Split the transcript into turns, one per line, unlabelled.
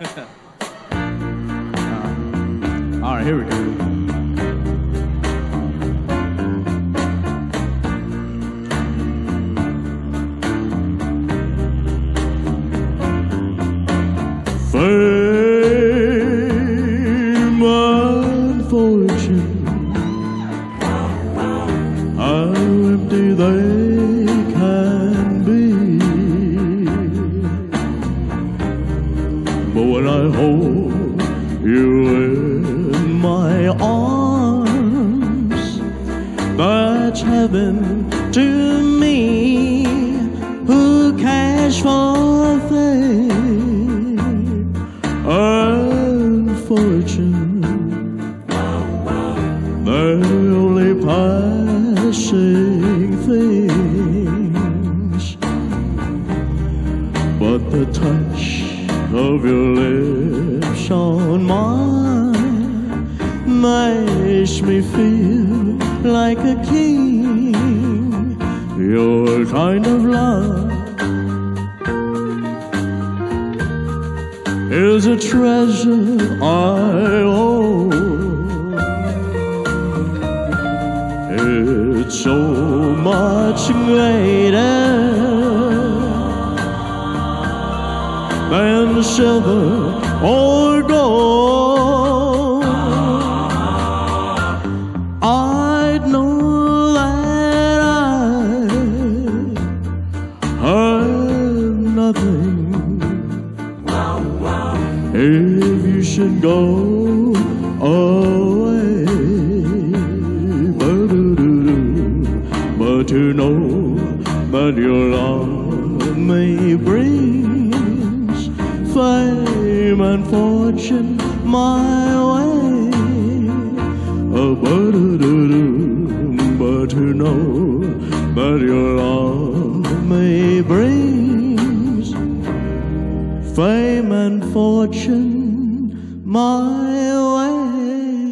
All right, here we go. Fame and fortune, But when I hold you in my arms, that's heaven to me. Who cares for fame and fortune? They're only passing things. But the touch of your lips on mine makes me feel like a king. Your kind of love is a treasure I own. It's so much greater than silver or gold. I'd know that I have nothing if you should go away. But to know that your love may brings and fortune my way. Oh, ba-do-do-do. But to know that your love may brings fame and fortune my way.